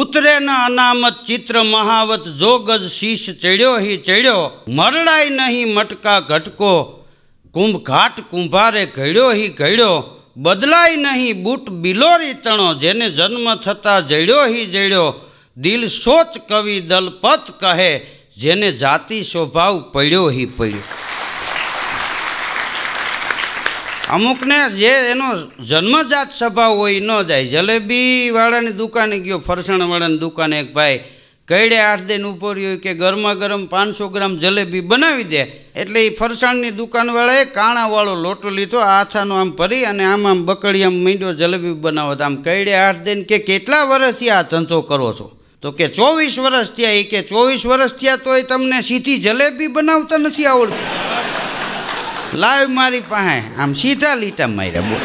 ઉતરે ન અનામત ચિત્ર મહાવત જો ગજ શીશ ચડ્યો હી ચડ્યો, મરડાય નહીં મટકા ઘટકો, કુંભ ઘાટ કુંભારે ઘડ્યો હી ઘડ્યો, બદલાય નહીં બૂટ બિલોરી તણો જેને જન્મ થતાં જડ્યો હી જડ્યો, દિલ સોચ કવિ દલપત કહે, જેને જાતિ સ્વભાવ પડ્યો હી પડ્યો. અમુકને જે એનો જન્મજાત સ્વભાવ હોય ન જાય. જલેબીવાળાની દુકાને ગયો, ફરસાણવાળાની દુકાને એક ભાઈ કઈડે આઠ દિન ઉપર હોય કે ગરમા ગરમ પાંચસો ગ્રામ જલેબી બનાવી દે. એટલે એ ફરસાણની દુકાનવાળાએ કાણાવાળો લોટો લીધો આથાનો આમ ભરી અને આમ આમ બકડી આમ મીંડો જલેબી બનાવો આમ કઈડે આઠ દિન કે કેટલા વર્ષથી આ ધંધો કરો છો? તો કે ચોવીસ વર્ષ થયા. એ કે ચોવીસ વર્ષ થયા તોય તમને સીધી જલેબી બનાવતા નથી આવડતું. લાવ મારી પાસે. આમ સીધા લીટા માર્યા, બોલ.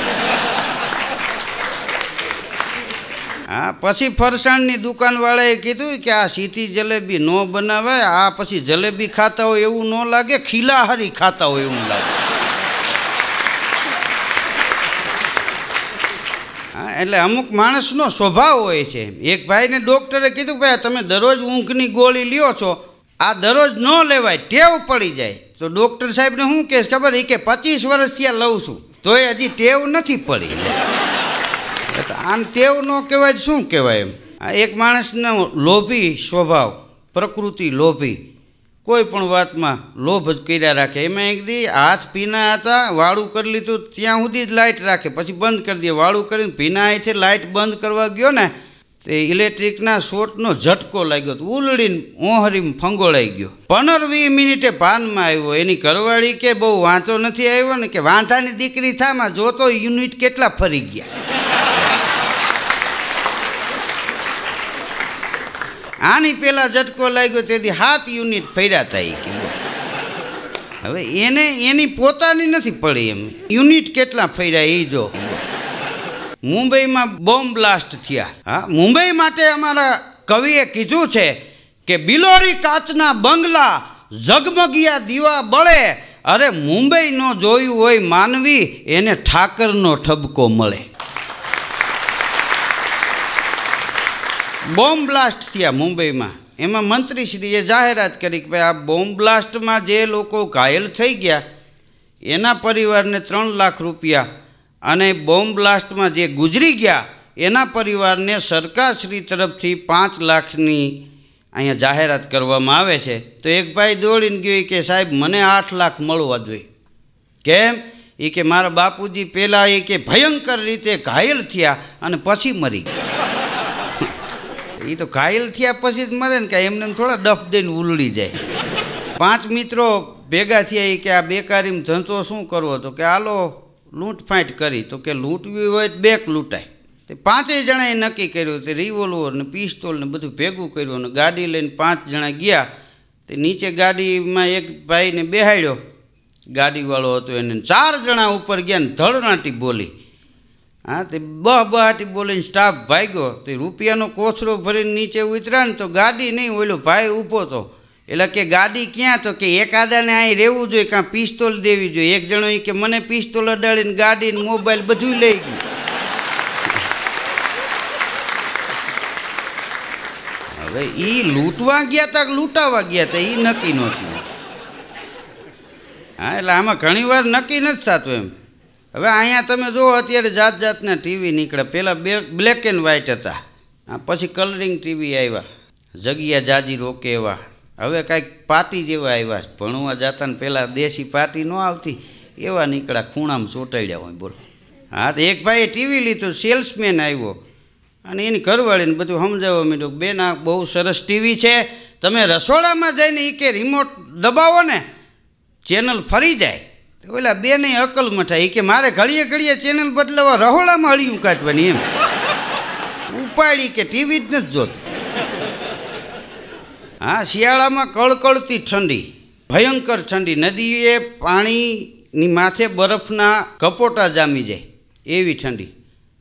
હા, પછી ફરસાણની દુકાનવાળાએ કીધું કે આ સીધી જલેબી ન બનાવાય, આ પછી જલેબી ખાતા હોય એવું ન લાગે, ખીલાહારી ખાતા હોય એવું લાગે. હા, એટલે અમુક માણસનો સ્વભાવ હોય છે. એક ભાઈને ડૉક્ટરે કીધું, ભાઈ, તમે દરરોજ ઊંઘની ગોળી લ્યો છો. આ દરરોજ ન લેવાય, ટેવ પડી જાય. તો ડૉક્ટર સાહેબને શું કહેશ? ખબર? એ કે પચીસ વર્ષથી આ લઉં છું. તોય હજી ટેવ નથી પડી. આમ ટેવ ન કહેવાય શું કહેવાય એમ? આ એક માણસનો લોભી સ્વભાવ, પ્રકૃતિ લોભી. કોઈ પણ વાતમાં લોભ જ કર્યા રાખે. એમાં એક દી હાથ પીના હતા, વાળું કરી લીધું, ત્યાં સુધી જ લાઇટ રાખે. પછી બંધ કરી દે. વાળું કરીને પીના અહીંથી લાઇટ બંધ કરવા ગયો ને તે ઇલેક્ટ્રિકના શોર્ટનો ઝટકો લાગ્યો તો ઉલડીને ઓહરીમ ફંગોળાઈ ગયો. પંદર વીસ મિનિટે પાનમાં આવ્યો. એની ઘરવાળી કે બહુ વાંચો નથી આવ્યો ને કે વાંધાની દીકરી થામાં જોતો યુનિટ કેટલા ફરી ગયા. આની પહેલાં ઝટકો લાગ્યો તેથી હાથ યુનિટ ફર્યા હતા ગયો હવે એને, એની પોતાની નથી પડી એમ. યુનિટ કેટલા ફર્યા એ જો. મુંબઈમાં બોમ્બ બ્લાસ્ટ થયા. હા, મુંબઈ માટે અમારા કવિએ કીધું છે કે બિલોરી કાચના બંગલા ઝગમગિયા દીવા બળે. અરે મુંબઈ નો જોયું હોય માનવી, એને ઠાકરનો ઠબકો મળે. બોમ્બ બ્લાસ્ટ થયા મુંબઈમાં. એમાં મંત્રીશ્રીએ જાહેરાત કરી કે ભાઈ આ બોમ્બ બ્લાસ્ટમાં જે લોકો ઘાયલ થઈ ગયા, એના પરિવારને ત્રણ લાખ રૂપિયા અને બોમ્બ બ્લાસ્ટમાં જે ગુજરી ગયા, એના પરિવારને સરકારશ્રી તરફથી પાંચ લાખની અહીંયા જાહેરાત કરવામાં આવે છે. તો એક ભાઈ દોડીને ગયો કે, સાહેબ, મને આઠ લાખ મળવા જોઈએ કેમ? એ કે, મારા બાપુજી પહેલાં એ કે ભયંકર રીતે ઘાયલ થયા અને પછી મરી એ તો ઘાયલ થયા પછી જ મરે ને કે એમને થોડા ડફ દઈને ઉલડી જાય. પાંચ મિત્રો ભેગા થયા એ કે, આ બેકારીમાં ધંધો શું કરવો? તો કે, હાલો લૂંટફાંટ કરી તો કે લૂંટવી હોય તો લૂંટાય. તે પાંચેય જણાએ નક્કી કર્યું તે રિવોલ્વર ને પિસ્તોલ ને બધું ભેગું કર્યું અને ગાડી લઈને પાંચ જણા ગયા. તે નીચે ગાડીમાં એક ભાઈને બેહાડ્યો. ગાડીવાળો હતો એને ચાર જણા ઉપર ગયા ને ધડનાટી બોલી. હા, તે બહ બહાટી બોલીને સ્ટાફ ભાગ્યો. તે રૂપિયાનો કોથરો ભરીને નીચે ઉતર્યા ને તો ગાડી નહીં ઓલો ભાઈ ઊભો હતો એટલે કે ગાડી ક્યાં તો કે એક આદાને અહીં રહેવું જોઈએ, કાં પિસ્તોલ દેવી જોઈએ. એક જણો કે મને પિસ્તોલ અડાડીને ગાડી ને મોબાઈલ બધું લઈ ગયું. હવે એ લૂંટવા ગયા કે લૂંટાવા ગયા હતા એ નક્કી ન થયું. હા, એટલે આમાં ઘણી વાર નક્કી નથી થતું એમ. હવે અહીંયા તમે જુઓ, અત્યારે જાત જાતના ટીવી નીકળે પહેલાં બે બ્લેક એન્ડ વ્હાઇટ હતા. પછી કલરિંગ ટીવી આવ્યા. જગ્યા જાજી રોકે એવા હવે કાંઈક પાટી જેવા આવ્યા ભણવા જતા ને પહેલાં દેશી પાટી ન આવતી. એવા નીકળ્યા, ખૂણામાં ચોંટાડ્યા હોય બોલો. હા, તો એક ભાઈએ ટીવી લીધું, સેલ્સમેન આવ્યો. અને એની ઘરવાળીને બધું સમજાવવા માંડ્યું બેન, આ બહુ સરસ ટીવી છે. તમે રસોડામાં જઈને એ કે રિમોટ દબાવો ને, ચેનલ ફરી જાય. તો ઓલા બેને અકલ મઠાય એ કે, મારે ઘડીએ ઘડીએ ચેનલ બદલાવા રહોડામાં અળિયું કાઢવાની એમ. ઉપાડી કે ટીવી જ નથી જોતું. હા, શિયાળામાં કળકળતી ઠંડી, ભયંકર ઠંડી. નદીએ પાણીની માથે બરફના કપોટા જામી જાય એવી ઠંડી.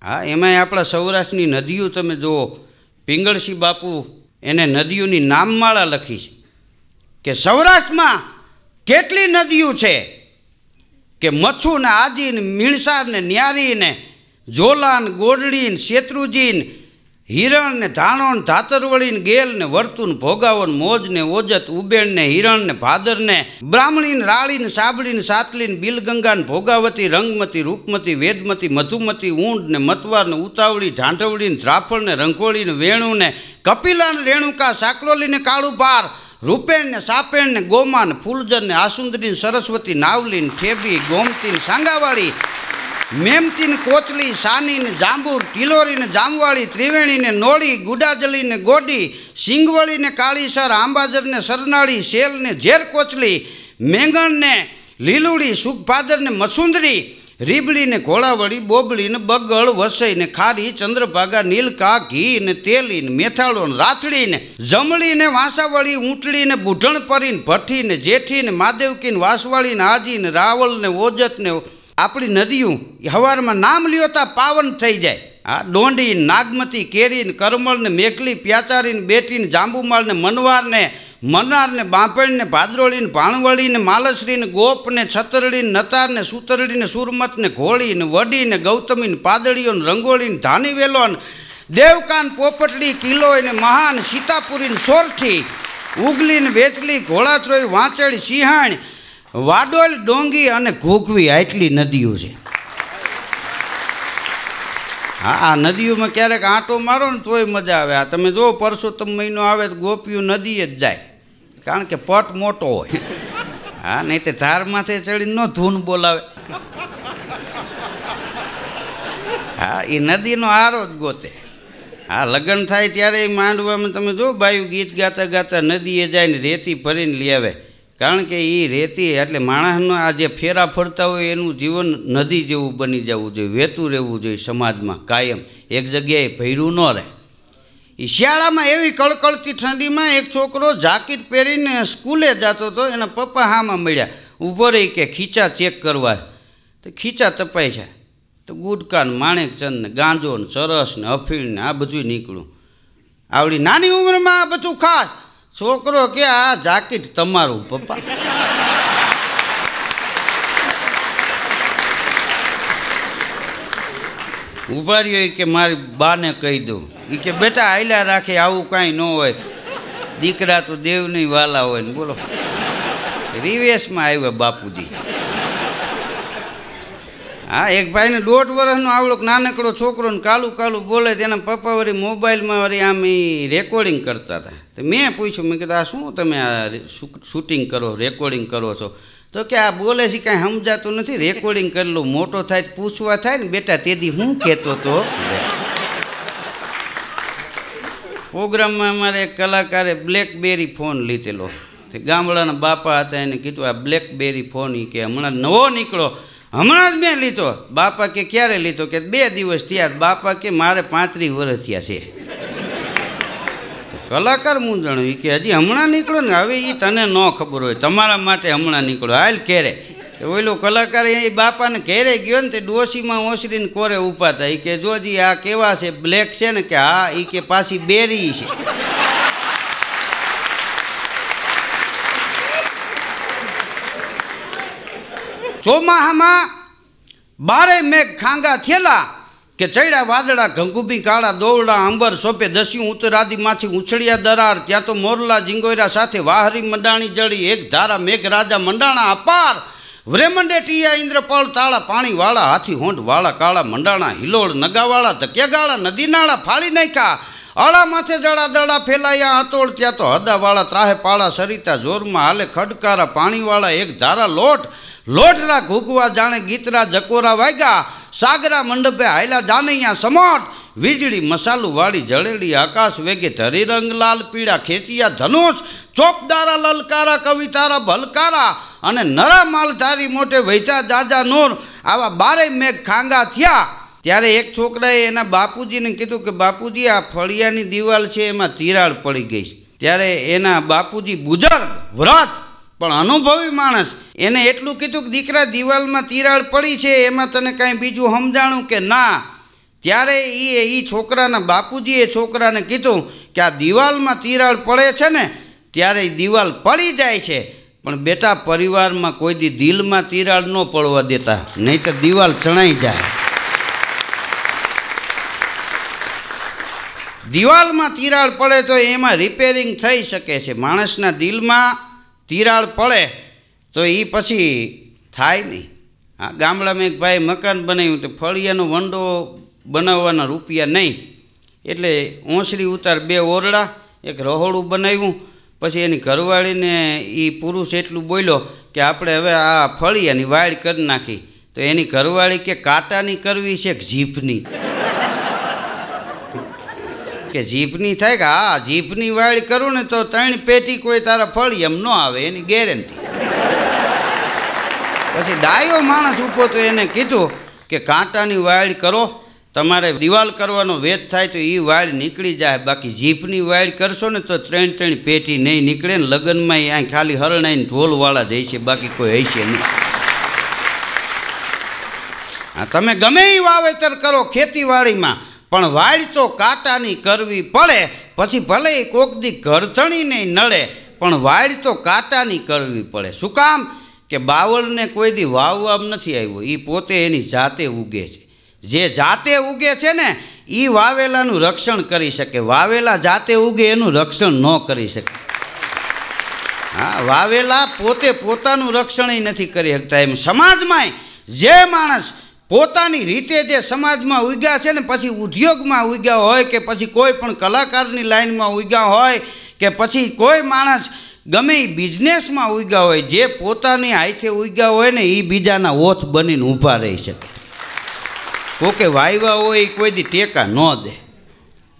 હા, એમાંય આપણા સૌરાષ્ટ્રની નદીઓ તમે જુઓ પિંગળસિંહ બાપુ એને નદીઓની નામમાળા લખી છે કે સૌરાષ્ટ્રમાં કેટલી નદીઓ છે કે મચ્છુ ને આજી ને મીણસાર ને ન્યારી ને જોલા ને ગોડડી હિરણ ને ધાણો ને ધાતરવળી ને ગેલ ને વર્તુન ભોગાવન મોજ ને ઓજત, ઉબેણ ને હિરણ ને ભાદર ને બ્રાહ્મણી રાળી ને સાતલી ને બિલગંગા ને ભોગાવતી, રંગમતી, રૂપમતી, વેદમતી, મધુમતી ઊંડ ને મતવાર ને ઉતાવળી ઢાંઢવડી ને ધ્રાફળ ને રંગોળી ને વેણું ને કપિલા ને રેણુકા, સાકરોલી ને કાળું પાર રૂપેણ ને સાપેણ ને ગોમા ને ફૂલજર ને આસુંદરી ને સરસ્વતી, નાવલી ને ઠેબી ને સાંગાવાળી મેમતી ને કોચલી સાનીને, જાંબુર, ટિલોરીને, જામવાળી, ત્રિવેણીને નોળી, ગુડાજલીને ગોડી, સિંગવળીને કાળીસર, આંબાજરને સરનાળી, શેલને ઝેર કોચલી મેંગણને લીલુડી, સુખભાદરને મસુંદરી રીબડીને ઘોળાવળી ઘોડાવળી બોબળી ને બગળ, વસઈને ખારી, ચંદ્રભાગા, નીલકા ઘી ને મેથાળોને રાથડીને મેથાળો ને રાથડી ને જમણી ને વાંસાવળી ઊંટડીને બુઢણ પરીને ભઠ્ઠીને જેઠીને, માદેવકીને વાસવાળીને હાજીને રાવળને ને આપણી નદીઓ હવારમાં નામ લ્યો તા પાવન થઈ જાય. આ ડોંડી નાગમતી, કેરીને, કરમળને મેકલી, પ્યાચારીને, બેટીને, જાંબુમાળને મનવારને જાંબુમાળ ને ભાદરોળીને, ભાણવળીને માલસરીને ને છતરડીને, નતારને ભાદરોળી સુરમતને, ઘોળીને, વડીને, ગૌતમીને, પાદળીઓને, રંગોળીને ને છતરડી ને નતાર ને સુતરડી ને સુરમત ને ઘોડી ને વડી ને ગૌતમી ને પાદળીઓ ને રંગોળી ને ધાની વેલો દેવકાન, પોપટડી કિલો ને મહાન, સીતાપુરીને, સોરઠી, ઉગલીને, વેતલી ઘોડાત્રોઈ વાંચડી સિંહાણ વાડોલ ડોંગી અને ઘોઘવી આટલી નદીઓ છે. હા, આ નદીઓમાં ક્યારેક આંટો મારો ને તોય મજા આવે. આ તમે જો પરસોત્તમ મહિનો આવે તો ગોપીઓ નદીએ જ જાય. કારણ કે પટ મોટો હોય. હા, નહીં તે ધાર માથે ચડીને ન ધૂન બોલાવે. હા, એ નદીનો આરો જ ગોતે. હા, લગ્ન થાય ત્યારે એ માંડવામાં તમે જો બાયું ગીત ગાતા ગાતા નદીએ જાય ને રેતી ભરીને લઈ આવે. કારણ કે એ રેતી એટલે માણસનો આ જે ફેરા ફરતા હોય એનું જીવન નદી જેવું બની જવું જોઈએ વહેતું રહેવું જોઈએ સમાજમાં, કાયમ. એક જગ્યાએ ભૈરું ન રહે. એ શિયાળામાં એવી કળકળતી ઠંડીમાં એક છોકરો જાકીટ પહેરીને સ્કૂલે જતો હતો, એના પપ્પા હામાં મળ્યા. ઊભો રહી કે ખીચા ચેક કરવા. તો ખીચા તપાય છે. તો ગુટકા ને માણેકચંદ ને ગાંજો ને ચરસ ને અફીણ ને આ બધું નીકળ્યું. આવડી નાની ઉંમરમાં આ બધું ખાસ. છોકરો કે આ જાકીટ તમારું, પપ્પા. ઉભાર્યો કે મારી બાને કહી દઉં. એ કે, બેટા, આયલા રાખે, આવું કાંઈ ન હોય. દીકરા તો દેવ નહીં વાલા હોય ને, બોલો. રિવેશમાં આવ્યા બાપુજી. હા, એક ભાઈને દોઢ વર્ષનો આવડો નાનકડો છોકરો ને કાલું કાલું બોલે તેના પપ્પા વળી મોબાઈલમાં વળી આમ એ રેકોર્ડિંગ કરતા હતા. તો મેં પૂછ્યું, મેં કીધું, આ શું તમે આ શૂટિંગ કરો રેકોર્ડિંગ કરો છો? તો કે, આ બોલે છે, કાંઈ સમજાતું નથી રેકોર્ડિંગ કરેલું, મોટો થાય પૂછવા થાય ને, બેટા, તેથી હું કહેતો તો પ્રોગ્રામમાં અમારે એક કલાકારે બ્લેકબેરી ફોન લીધેલો. ગામડાના બાપા હતા, એને કીધું, આ બ્લેકબેરી ફોન એ કે હમણાં નવો નીકળો હમણાં જ મેં લીધો. બાપા કે ક્યારે લીધો કે બે દિવસ થયા બાપા કે મારે પાંત્રીસ વર્ષ થયા છે. કલાકાર મૂંઝણ કે હજી હમણાં નીકળો ને, હવે એ તને ન ખબર હોય, તમારા માટે હમણાં નીકળો. હાલ કેરે ઓલો કલાકાર એ બાપાને ઘેરે ગયો ને, તે ડોસીમાં ઓસરીને કોરે ઊભા હતા એ કે જોજી આ કેવા છે, બ્લેક છે ને, કે હા એ કે પાછી બેરી છે. ચોમાહામાં બારે મેઘ ખાંગા થયેલા કે ચડ્યા વાદળા ઘંગુભી કાળા દોવડા અંબર સોપે દસ્યું ઉત્તરાદિમાંથી ઉછળ્યા દરાર, ત્યાં તો મોરલા, જીંગોયરા સાથે વાહરી, મંડાણી જડી, એક ધારા મેઘ રાજા, મંડાણા અપાર વ્રેમંડે ટીયા, ઇન્દ્રપળ, તાળા પાણી વાળા હાથી હોંઠ વાળા, કાળા, મંડાણા, હિલોળ, નગાવાળા ધક્યાગાળા નદીનાળા, ફાળી નાખ્યા. આળા માથે જડા દડા ફેલાયા હતોળ ત્યાં તો હદાવાળા ત્રાહે પાળા સરિતા, જોરમાં હાલે ખડકારા, પાણીવાળા, એક ધારા લોટ લોટરા ઘૂકવા જાણે ગીતરા જકોરા વાગ્યા, સાગરા મંડપે હાયલા જાનૈયા સમોટ, વીજળી મસાલું વાળી જળેલી આકાશ વેગે ધરી રંગ લાલ, પીળા ખેંચિયા ધનુષ, ચોપદારા લલકારા, કવિતારા ભલકારા અને નરા માલધારી મોટે વૈતા જાજા નૂર, આવા બારે મેઘ ખાંગા થયા. ત્યારે એક છોકરાએ એના બાપુજીને કીધું કે, બાપુજી, આ ફળિયાની દિવાલ છે, એમાં તિરાડ પડી ગઈ ત્યારે એના બાપુજી બુજર્ગ, વ્રત પણ અનુભવી માણસ, એને એટલું કીધું કે દીકરા દિવાલમાં તિરાડ પડી છે, એમાં તને કાંઈ બીજું સમજાણું કે ના? ત્યારે એ એ છોકરાના બાપુજીએ છોકરાને કીધું કે આ દિવાલમાં તિરાડ પડે છે ને, ત્યારે દિવાલ પડી જાય છે. પણ બેટા, પરિવારમાં કોઈ દી દિલમાં તિરાડ ન પડવા દેતા, નહીં તો દિવાલ ચણાઈ જાય. દિવાલમાં તિરાડ પડે તો એમાં રિપેરિંગ થઈ શકે છે. માણસના દિલમાં તિરાડ પડે, તો એ પછી થાય નહીં. હા, ગામડામાં એક ભાઈ મકાન બનાવ્યું તો ફળિયાનો વંડો બનાવવાના રૂપિયા નહીં. એટલે ઓસરી ઉતાર બે ઓરડા, એક રહોડું બનાવ્યું, પછી એની ઘરવાળીને એ પુરુષ એટલું બોલ્યો કે આપણે હવે આ ફળિયાની વાડ કરી નાખી. તો એની ઘરવાળી કે કાંટાની કરવી છે કે જીભની કે જીભની થાય કે હા જીભની વાળ કરું ને તો ત્રણ પેટી કોઈ તારા ફળ એમ ન આવે, એની ગેરંટી પછી ડાયો માણસ ઊભો તો એને કીધું કે કાંટાની વાળ કરો, તમારે દિવાલ કરવાનો વેત થાય તો એ વાળ નીકળી જાય, બાકી જીભની વાળ કરશો ને તો ત્રણ ત્રણ પેટી નહીં નીકળે ને લગ્નમાં અહીં ખાલી હરણાઈને ઢોલવાળા જ છે, બાકી કોઈ હશે નહીં. હા, તમે ગમે એ વાવેતર કરો ખેતીવાડીમાં પણ વાળ તો કાંટાની કરવી પડે, પછી ભલે એ કોકદી ઘરથણીને નડે, પણ વાળ તો કાંટાની કરવી પડે. શું કામ? કે બાવળને કોઈ દી વાવવા નથી આવ્યો. એ પોતે એની જાતે ઉગે છે. જે જાતે ઉગે છે ને એ વાવેલાનું રક્ષણ કરી શકે. વાવેલા જાતે ઉગે, એનું રક્ષણ ન કરી શકે. હા, વાવેલા પોતે પોતાનું રક્ષણ નથી કરી શકતા. એમ સમાજમાંય જે માણસ પોતાની રીતે જે સમાજમાં ઉગ્યા છે ને, પછી ઉદ્યોગમાં ઉગ્યા હોય કે પછી કોઈ પણ કલાકારની લાઈનમાં ઉગ્યા હોય કે પછી કોઈ માણસ ગમે એ બિઝનેસમાં ઉગ્યા હોય, જે પોતાની હાથે ઉગ્યા હોય ને એ બીજાના ઓથ બનીને ઊભા રહી શકે. કોકે વાયવા હોય એ કોઈ દી ટેકા ન દે.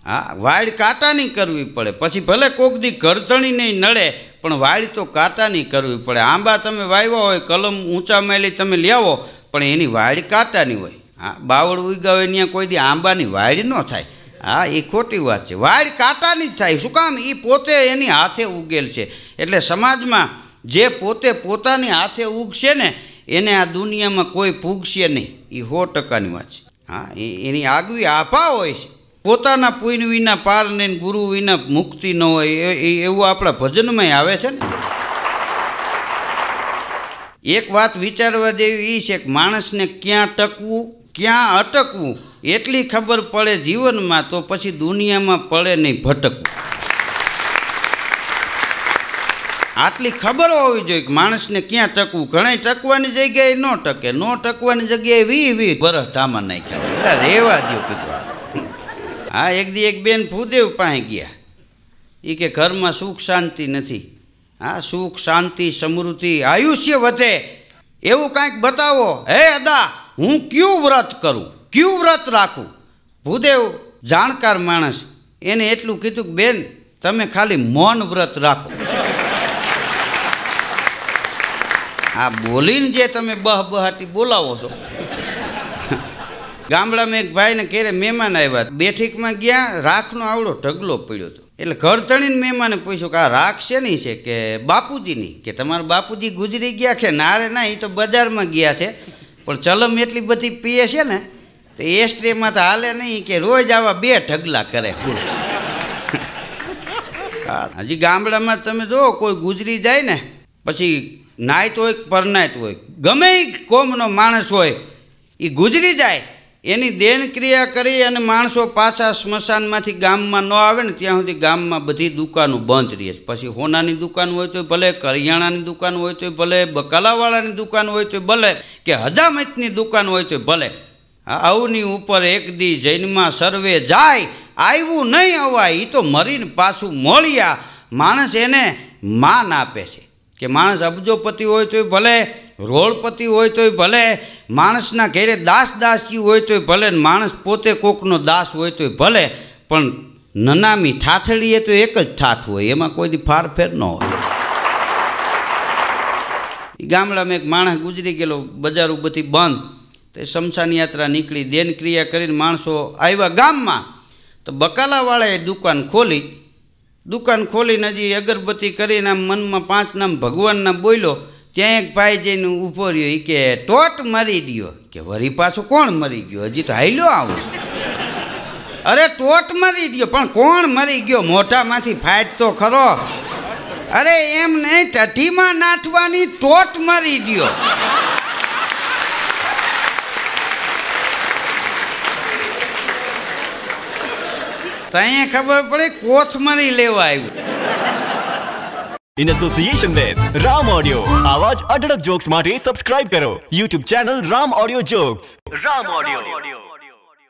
હા વાડ કાંટાની કરવી પડે. પછી ભલે કોક દી ઘરધણીને નડે, પણ વાડ તો કાંટાની કરવી પડે. આંબા તમે વાવ્યા હોય, કલમ ઊંચા મેલી તમે લ્યાવો પણ એની વાડ કાંટાની હોય. હા, બાવળ ઉગાવે ત્યાં કોઈ દી આંબાની વાડ ન થાય. હા, એ ખોટી વાત છે. વાડ કાંટાની જ થાય. શું કામ? એ પોતે એની હાથે ઉગેલ છે. એટલે સમાજમાં જે પોતે પોતાની હાથે ઉગશે ને, એને આ દુનિયામાં કોઈ પૂગશે નહીં. એ સો ટકાની વાત છે. હા એની આગવી આભા હોય છે. પોતાના પુણ્ય વિના પાર ને ગુરુ વિના મુક્તિ ન હોય. એ એવું આપણા ભજનમાં આવે છે ને? એક વાત વિચારવા જેવી એ છે કે માણસને ક્યાં ટકવું, ક્યાં અટકવું, એટલી ખબર પડે જીવનમાં તો પછી દુનિયામાં પડે નહીં, ભટકવું. આટલી ખબર હોવી જોઈએ કે માણસને ક્યાં ટકવું? ઘણા ટકવાની જગ્યાએ ન ટકે. ન ટકવાની જગ્યાએ વી વી બરફ ધામા નાખ્યા રેવા દો કીધું હા, એક દી એક બેન ભૂદેવ પાસે ગયા. એ કે ઘરમાં સુખ શાંતિ નથી. હા, સુખ, શાંતિ, સમૃદ્ધિ, આયુષ્ય વધે. એવું કાંઈક બતાવો. હે અદા, હું ક્યું વ્રત કરું? ક્યું વ્રત રાખું? ભૂદેવ જાણકાર માણસ, એને એટલું કીધું બેન, તમે ખાલી મૌન વ્રત રાખો. આ બોલીને જે તમે બહ બહાટી બોલાવો છો. ગામડામાં એક ભાઈને ઘેરે મહેમાન આવ્યા. બેઠકમાં ગયા, રાખનો આવડો ઢગલો પડ્યો હતો. એટલે ઘર તણીને મહેમાને પૂછ્યું કે આ રાખ શેની છે? કે બાપુજીની. કે તમારા બાપુજી ગુજરી ગયા કે નારે ના, એ તો બજારમાં ગયા છે. પણ ચલમ એટલી બધી પીએ છે ને, તો એ સ્ટ્રેમાં તો હાલે નહીં કે રોજ આવા બે ઢગલા કરે. હજી ગામડામાં તમે જુઓ, કોઈ ગુજરી જાય ને, પછી નાયત હોય પરનાયત હોય. ગમે કોમનો માણસ હોય એ ગુજરી જાય. એની દેન ક્રિયા કરી અને માણસો પાછા સ્મશાનમાંથી ગામમાં ન આવે ને ત્યાં સુધી ગામમાં બધી દુકાનો બંધ રહે છે. પછી હોનાની દુકાન હોય તો ભલે, કરિયાણાની દુકાન હોય તો ભલે, બકાલાવાળાની દુકાન હોય તો ભલે, કે હજામતની દુકાન હોય તો ભલે. આવની ઉપર એક દી જૈનમાં સર્વે જાય, આવ્યું નહીં અવાય એ તો મરીને પાછું મળ્યા. માણસ એને માન આપે છે. કે માણસ અબજોપતિ હોય તોય ભલે, રોળપતિ હોય તોય ભલે, માણસના ઘેરે દાસ દાસી હોય તોય ભલે માણસ પોતે કોકનો દાસ હોય તોય ભલે, પણ નનામી ઠાઠડીએ તો એક જ ઠાઠ હોય, એમાં કોઈ દી ફારફેર ન હોય. ગામડામાં એક માણસ ગુજરી ગયેલો, બજારો બધી બંધ, તો એ શમશાન યાત્રા નીકળી, દેન ક્રિયા કરીને માણસો આવ્યા ગામમાં, તો બકાલાવાળાએ દુકાન ખોલી દુકાન ખોલીને હજી અગરબત્તી કરીને મનમાં પાંચ નામ ભગવાનના બોલ્યો, ત્યાં એક ભાઈ જઈને ઊભો રહ્યો. એ કે, ટોટ મરી ગયો કે, વરી પાછું કોણ મરી ગયો? હજી તો હાલ્યો આવું. છે અરે, ટોટ મરી ગયો પણ કોણ મરી ગયો? મોઢામાંથી ફાઇટ તો ખરો. અરે, એમ નહીં ટઠીમાં નાઠવાની ટોટ મરી ગયો ત્યાં ખબર પડે કોથમરી લેવા આવ્યું. In association with Ram Audio. આવા જ અઢળક જોક્સ માટે સબસ્ક્રાઇબ કરો. YouTube channel Ram audio jokes Ram audio